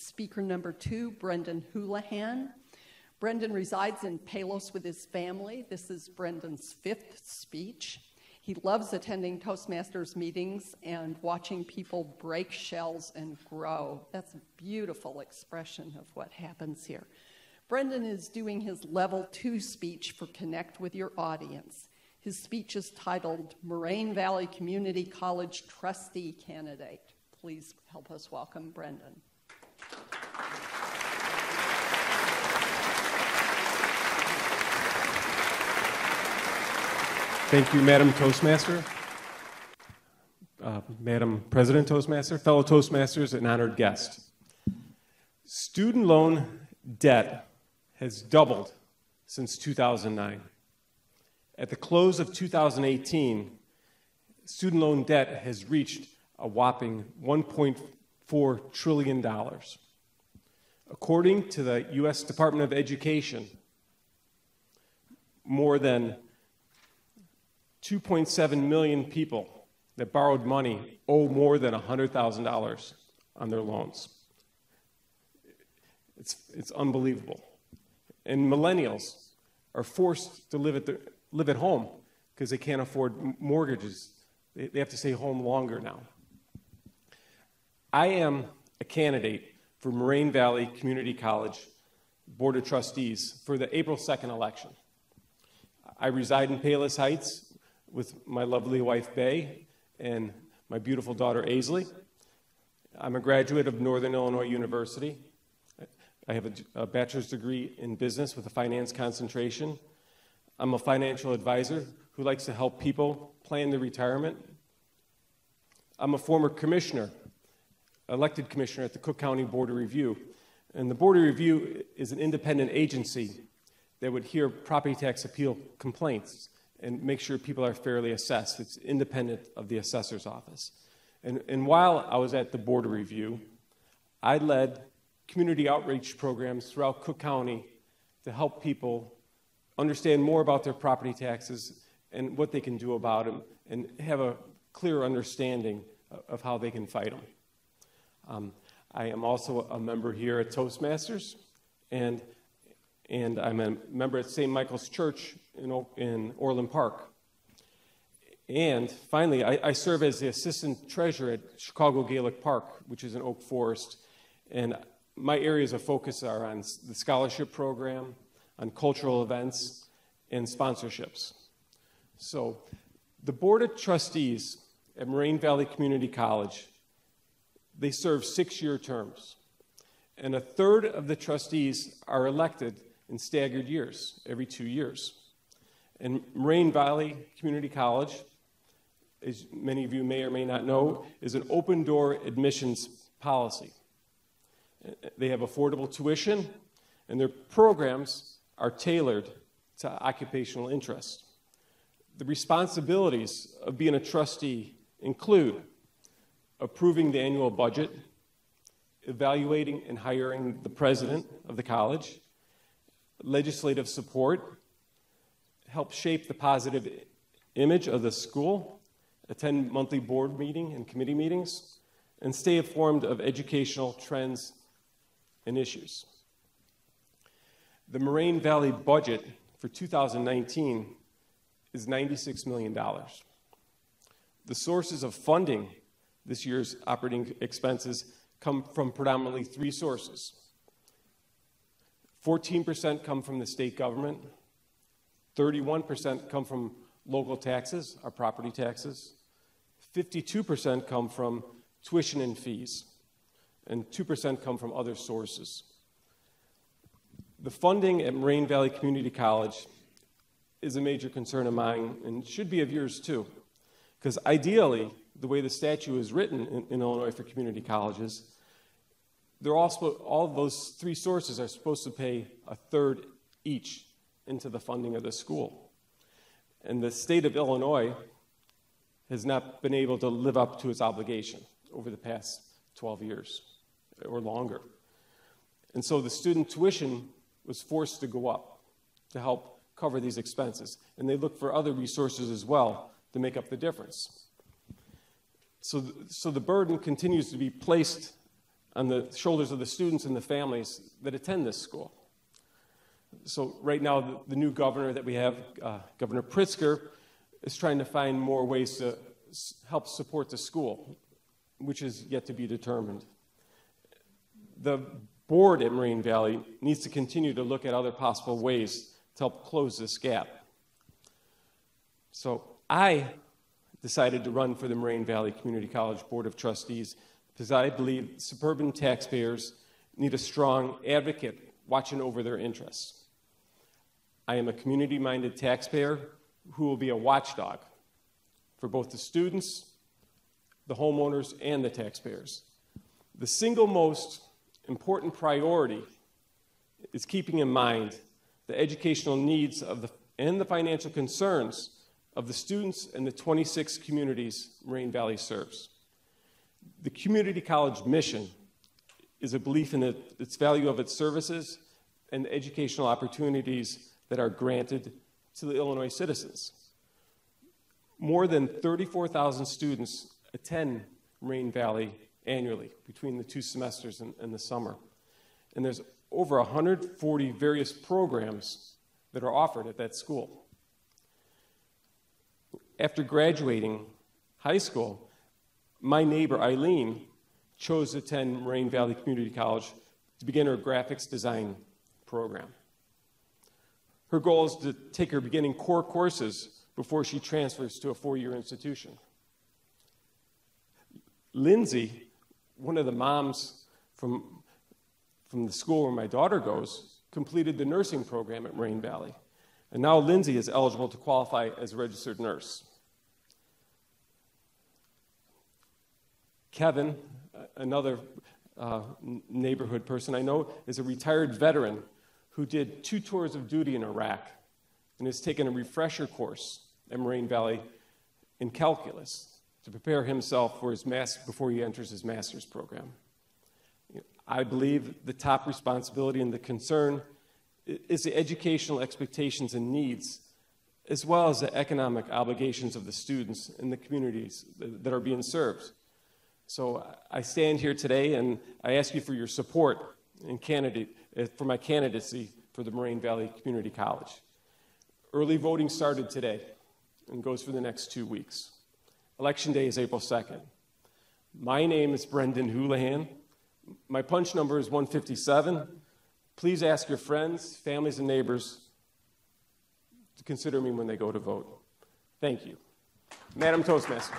speaker number two, Brendan Houlihan. Brendan resides in Palos with his family. This is Brendan's fifth speech. He loves attending Toastmasters meetings and watching people break shells and grow. That's a beautiful expression of what happens here. Brendan is doing his level two speech for Connect with Your Audience. His speech is titled Moraine Valley Community College Trustee Candidate. Please help us welcome Brendan. Thank you, Madam Toastmaster, uh, Madam President Toastmaster, fellow Toastmasters, and honored guests. Student loan debt has doubled since 2009. At the close of 2018, student loan debt has reached a whopping $1.4 trillion. According to the U.S. Department of Education, more than 2.7 million people that borrowed money owe more than $100,000 on their loans. It's, it's unbelievable. And millennials are forced to live at, the, live at home because they can't afford mortgages. They, they have to stay home longer now. I am a candidate for Moraine Valley Community College Board of Trustees for the April 2nd election. I reside in Palos Heights, with my lovely wife, Bay, and my beautiful daughter, Aisley. I'm a graduate of Northern Illinois University. I have a, a, bachelor's degree in business with a finance concentration. I'm a financial advisor who likes to help people plan their retirement. I'm a former commissioner, elected commissioner at the Cook County Board of Review. And the Board of Review is an independent agency that would hear property tax appeal complaints and make sure people are fairly assessed. It's independent of the assessor's office. And, and while I was at the Board of Review, I led community outreach programs throughout Cook County to help people understand more about their property taxes and what they can do about them and have a clear understanding of how they can fight them. Um, I am also a member here at Toastmasters, and, and I'm a member at St. Michael's Church in, in Orland Park. And finally, I, I, serve as the assistant treasurer at Chicago Gaelic Park, which is in Oak Forest. And my areas of focus are on the scholarship program, on cultural events, and sponsorships. So, the Board of Trustees at Moraine Valley Community College, they serve six year terms. And a third of the trustees are elected in staggered years, every two years. And Moraine Valley Community College, as many of you may or may not know, is an open door admissions policy. They have affordable tuition, and their programs are tailored to occupational interest. The responsibilities of being a trustee include approving the annual budget, evaluating and hiring the president of the college, legislative support, help shape the positive image of the school, attend monthly board meeting and committee meetings, and stay informed of educational trends and issues. The Moraine Valley budget for 2019 is $96 million. The sources of funding this year's operating expenses come from predominantly three sources. 14% come from the state government, 31% come from local taxes, our property taxes. 52% come from tuition and fees. And 2% come from other sources. The funding at Moraine Valley Community College is a major concern of mine and should be of yours too. Because ideally, the way the statute is written in, in Illinois for community colleges, they're all, all those three sources are supposed to pay a third each into the funding of the school. And the state of Illinois has not been able to live up to its obligation over the past 12 years or longer. And so the student tuition was forced to go up to help cover these expenses. And they look for other resources as well to make up the difference. So, so the burden continues to be placed on the shoulders of the students and the families that attend this school. So, right now, the, the new governor that we have, uh, Governor Pritzker, is trying to find more ways to s- help support the school, which is yet to be determined. The board at Moraine Valley needs to continue to look at other possible ways to help close this gap. So, I decided to run for the Moraine Valley Community College Board of Trustees because I believe suburban taxpayers need a strong advocate watching over their interests. I am a community minded taxpayer who will be a watchdog for both the students, the homeowners, and the taxpayers. The single most important priority is keeping in mind the educational needs of the, and the financial concerns of the students and the 26 communities Moraine Valley serves. The community college mission is a belief in it, its value of its services and the educational opportunities that are granted to the Illinois citizens. More than 34,000 students attend Moraine Valley annually between the two semesters and, and the summer. And there's over 140 various programs that are offered at that school. After graduating high school, my neighbor Eileen chose to attend Moraine Valley Community College to begin her graphics design program. Her goal is to take her beginning core courses before she transfers to a four year institution. Lindsay, one of the moms from, from the school where my daughter goes, completed the nursing program at Moraine Valley. And now Lindsay is eligible to qualify as a registered nurse. Kevin, another uh, neighborhood person I know, is a retired veteran who did two tours of duty in Iraq and has taken a refresher course at Moraine Valley in calculus to prepare himself for his before he enters his master's program. I believe the top responsibility and the concern is the educational expectations and needs, as well as the economic obligations of the students and the communities that are being served. So I stand here today and I ask you for your support in candidate, uh, for my candidacy for the Moraine Valley Community College. Early voting started today and goes for the next two weeks. Election day is April 2nd. My name is Brendan Houlihan. My punch number is 157. Please ask your friends, families, and neighbors to consider me when they go to vote. Thank you. Madam Toastmaster.